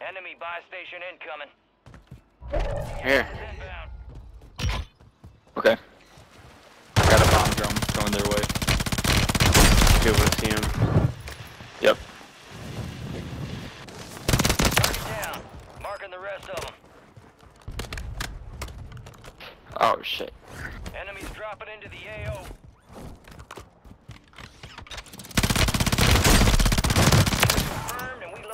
Enemy buy station incoming. Here. Okay. Got a bomb drone going their way. Be able to see him. Yep. Down. Marking the rest of them. Oh shit. Enemies dropping into the AO.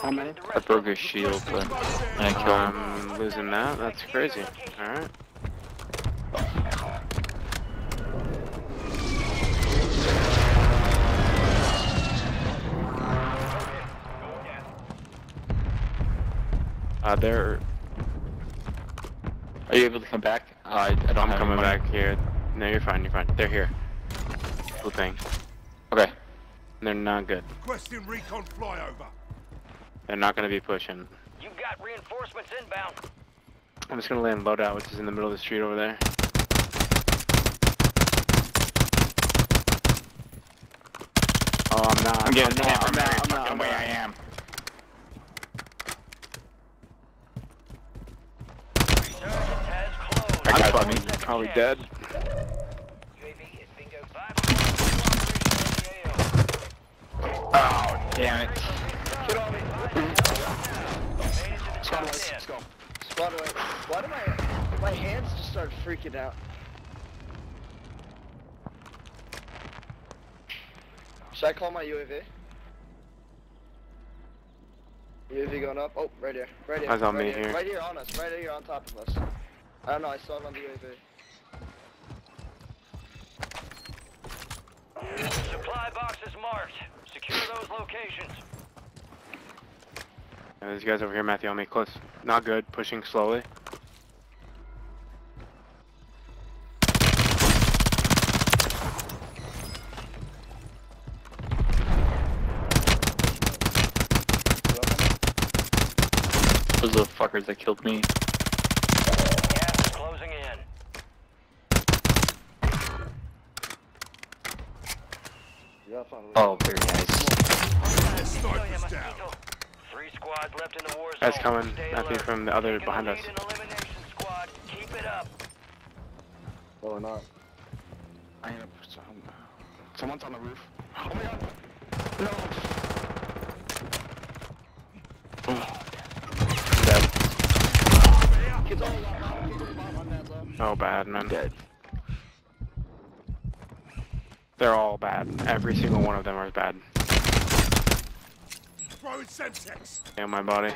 Confirmed, and we located the I broke his shield, but I killed him. I'm losing that. That's crazy. Alright. Uh, they're. Are you able to come back? Uh, I, I don't I'm have coming back here. No, you're fine. You're fine. They're here. Blue thing. Okay. They're not good. Requesting recon flyover. They're not gonna be pushing. You've got reinforcements inbound. I'm just gonna land loadout, which is in the middle of the street over there. Oh, I'm not. I'm getting I'm not. hit I'm from not. I'm not. fucking I'm way not. I am. Resurgence has closed. I got me. second Are we chance. dead? UAV is bingo. Five operation in the AO. Oh, damn it. Get on me. Made to the top 10. go. Squad away. Why do my my hands just start freaking out? Should I call my UAV? UAV going up. Oh, right here. Right here. Eyes on right me here. here. Right here on us. Right here on top of us. I don't know. I saw it on the UAV. Supply box is marked. Secure those locations. Yeah, these guys over here, Matthew, on me, close. Not good. Pushing slowly. Those are the fuckers that killed me. Gas is closing in. Oh, very nice. Snipers down. Mosquito. Three squads left in the war zone. Guys coming. Stay Matthew alert. from the other Taking behind the us. lead in elimination squad. Keep it up. No, we're not. I am. Someone's on the roof. Oh my god. No. Dead. Kids all got bomb. Kids all bomb on that though. Oh, bad, man. Dead. They're all bad. Every single one of them are bad. Throwing Yeah, my body.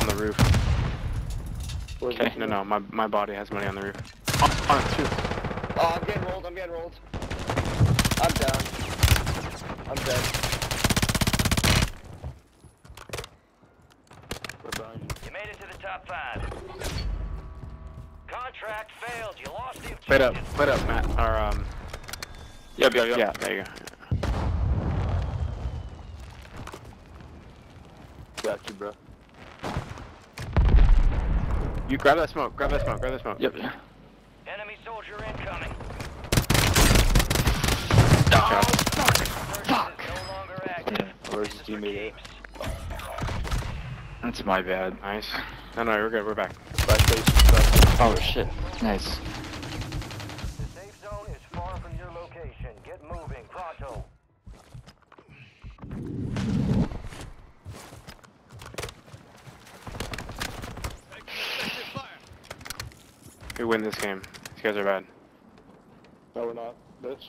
On the roof. Okay. No, no, my, my body has money on the roof. On, on two. Oh, I'm getting rolled. I'm getting rolled. I'm down. I'm dead. You made it to the top five. Contract failed. You lost the objective. Put up, put up, Matt. Or, um, Yep, yep, yep. yeah, there you go. Got you, bro. You grab that smoke, grab that smoke, grab that smoke. Yep. Enemy soldier incoming. Shot. Oh, fuck. No longer active. Where's This the teammate. That's my bad. Nice. No, no, we're good, we're back. Oh, oh shit. Nice. We win this game. These guys are bad. No, we're not, bitch.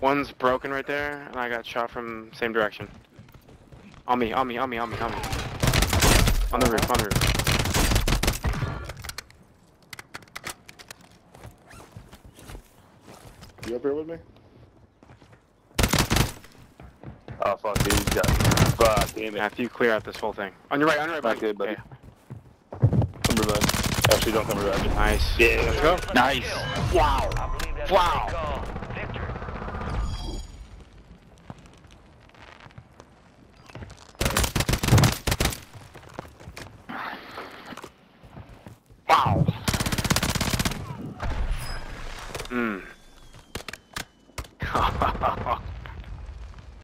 One's broken right there, and I got shot from same direction. On me, on me, on me, on me, on me. On the roof, on the roof. You up here with me? oh fuck, dude. He's got. Fuck, damn it. Matthew, clear out this whole thing. On your right, on your right, Not buddy. good, buddy. Okay. Actually, don't come around. Nice. Yeah, let's go. Nice. Wow. Wow. Wow. Hmm.